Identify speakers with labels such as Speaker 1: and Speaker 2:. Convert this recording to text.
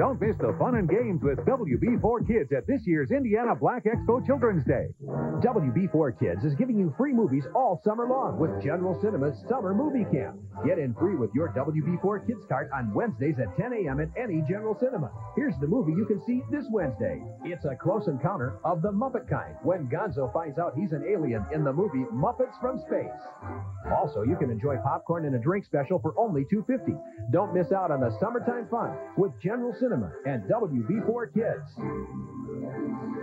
Speaker 1: Don't miss the fun and games with WB4 Kids at this year's Indiana Black Expo Children's Day.
Speaker 2: WB4 Kids is giving you free movies all summer long with General Cinema's Summer Movie Camp. Get in free with your WB4 Kids card on Wednesdays at 10 a.m. at any General Cinema. Here's the movie you can see this Wednesday. It's a close encounter of the Muppet kind when Gonzo finds out he's an alien in the movie Muppets from Space. Also, you can enjoy popcorn and a drink special for only $2.50. Don't miss out on the summertime fun with General Cinema and WB4 Kids.